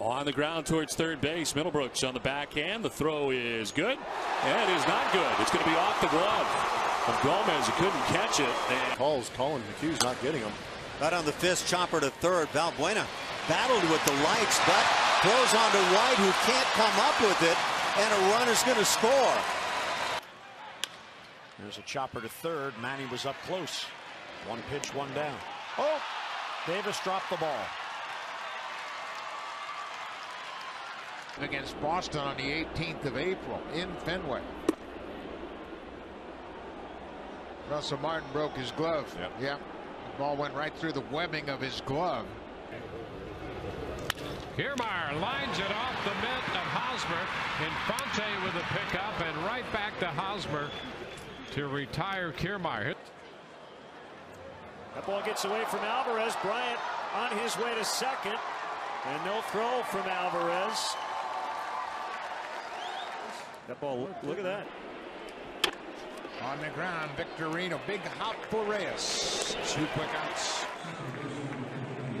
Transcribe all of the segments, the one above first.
On the ground towards third base. Middlebrooks on the backhand. The throw is good. And it is not good. It's going to be off the glove of Gomez. He couldn't catch it. And Calls Collin McHugh's not getting him. Right on the fist, chopper to third. Valbuena battled with the lights, but throws on to White, who can't come up with it, and a run is going to score. There's a chopper to third. Manny was up close. One pitch, one down. Oh, Davis dropped the ball. Against Boston on the 18th of April in Fenway. Russell Martin broke his glove. Yep. Yeah. The ball went right through the webbing of his glove. Kiermaier lines it off the mitt of Hosmer. Infante with a pickup and right back to Hosmer to retire Kiermaier. That ball gets away from Alvarez. Bryant on his way to second. And no throw from Alvarez. That ball, look at that. On the ground, Victorino. Big hop for Reyes. Two quick outs.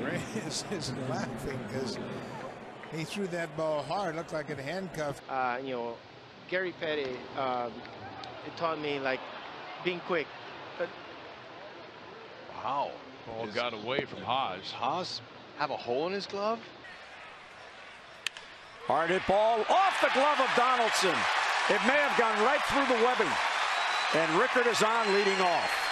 Reyes is laughing because he threw that ball hard. Looked like it handcuffed. Uh, you know, Gary Petty, um, it taught me like being quick. But Wow. Ball got away from Haas. Haas have a hole in his glove? Hard hit ball off the glove of Donaldson. It may have gone right through the webbing. And Rickard is on leading off.